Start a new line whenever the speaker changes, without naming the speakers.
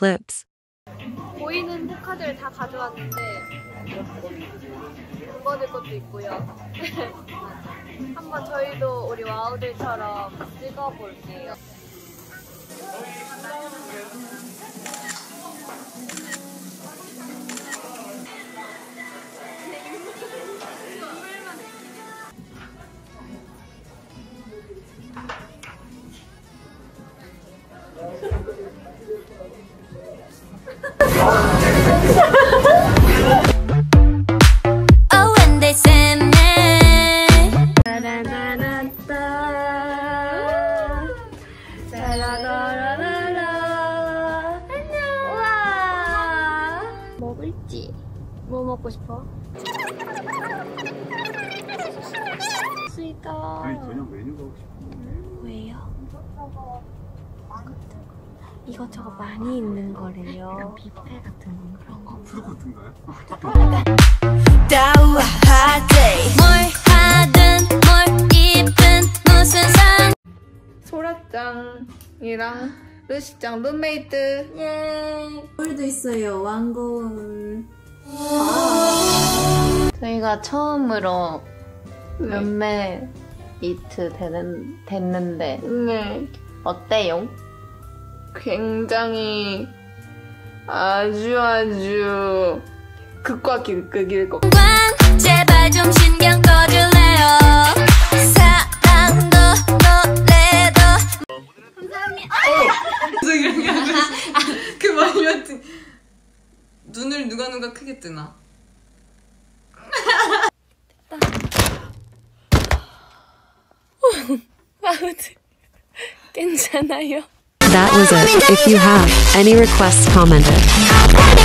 clips.
보이는 포카들 다 가져왔는데 안 받을 것도 있고요. 한번 저희도 우리 와우들처럼 찍어볼게요. 먹을지? 뭐 먹고 싶어? 수이가
저희 저녁 메뉴가 혹시
뭐예요? 이것저것 많이 있는 거래요. 뷔페 같은 그런 거.
뭘 입든 무슨 상
소라짱이랑 루시짱 룸메이트
예.
거울도 있어요. 왕거울.
저희가 처음으로 룸메 이트 되는, 됐는데
네
어때요?
굉장히 아주 아주 극과 극일
것관 제발 좀 신경 꺼줄래요 사랑도 노래도
그 말이었지. 눈을 누가 누가 크게 뜨나?
괜찮아요.
That was it. If you have any requests, comment it.